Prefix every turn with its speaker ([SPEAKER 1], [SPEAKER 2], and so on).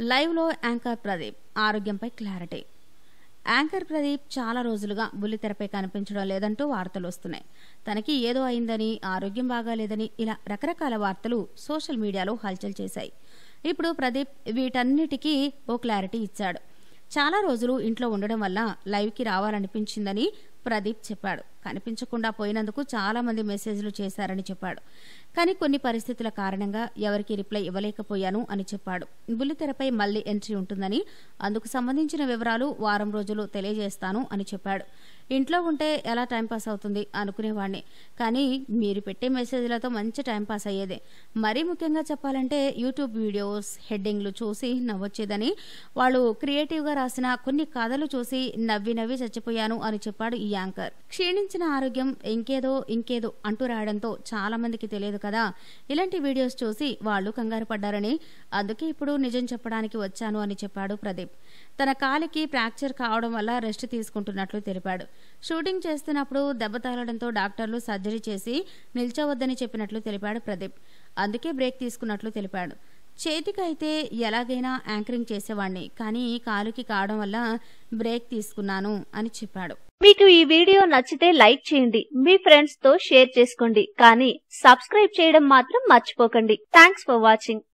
[SPEAKER 1] లైవ్లో యాంకర్ ప్రదీప్ ఆరోగ్యంపై clarity. Anchor Pradeep చాలా రోజులుగా బుల్లితెరపై కనిపించడం లేదంటూ వార్తలు వస్తున్నాయి. తనకి ఏదో అయిందని ఆరోగ్యం బాగాలేదని ఇలా రకరకాల వార్తలు సోషల్ మీడియాలో హల్చల్ చేశాయి. ఇప్పుడు ప్రదీప్ వీటన్నిటికీ ఓ క్లారిటీ ఇచ్చాడు. చాలా రోజులు ఇంట్లో ఉండడం వల్ల లైవ్కి రావాలనిపించిందని ప్రదీప్ చెప్పాడు. కనిపించకుండా పోయినందుకు చాలా మంది మెసేజ్లు చేశారని చెప్పాడు. కానీ కొన్ని పరిస్థితుల కారణంగా ఎవరికి రిప్లై ఇవ్వలేకపోయాను అని చెప్పాడు. బుల్లితెరపై మళ్ళీ ఎంట్రీ ఉంటుందని అందుకు సంబంధించిన వివరాలు వారం రోజులు తెలియజేస్తాను అని చెప్పాడు. ఇంట్లో ఉంటే ఎలా టైంపాస్ అవుతుంది అనుకునేవాడిని కానీ మీరు పెట్టే మెసేజ్లతో మంచి టైంపాస్ అయ్యేదే. మరీ ముఖ్యంగా చెప్పాలంటే యూట్యూబ్ వీడియోస్ హెడ్డింగ్లు చూసి నవ్వొచ్చేదని వాళ్ళు క్రియేటివ్గా రాసిన కొన్ని కథలు చూసి నవ్వి నవ్వి చచ్చిపోయాను అని చెప్పాడు ఈ యాంకర్. క్షీణించిన ఆరోగ్యం ఇంకేదో ఇంకేదో అంటూ రాయడంతో చాలా మందికి తెలియదు కదా. ఇలాంటి వీడియోస్ చూసి వాళ్ళు కంగారు పడ్డారని అందుకే ఇప్పుడు నిజం చెప్పడానికి వచ్చాను అని చెప్పాడు ప్రదీప్. తన కాలికి ఫ్రాక్చర్ కావడం వల్ల రెస్ట్ తీసుకుంటున్నట్లు తెలిపాడు. షూటింగ్ చేస్తున్నప్పుడు దెబ్బ తగలడంతో డాక్టర్లు సర్జరీ చేసి నిల్చోవద్దని చెప్పినట్లు తెలిపాడు ప్రదీప్. అందుకే బ్రేక్ తీసుకున్నట్లు తెలిపాడు. చేతికైతే ఎలాగైనా యాంకరింగ్ చేసేవాణ్ణి కానీ కాలుకి కావడం వల్ల బ్రేక్ తీసుకున్నాను అని చెప్పాడు.
[SPEAKER 2] మీకు ఈ వీడియో నచ్చితే లైక్ చేయండి మీ ఫ్రెండ్స్తో షేర్ చేసుకోండి కానీ సబ్స్క్రైబ్ చేయడం మాత్రం మర్చిపోకండి. Thanks for watching.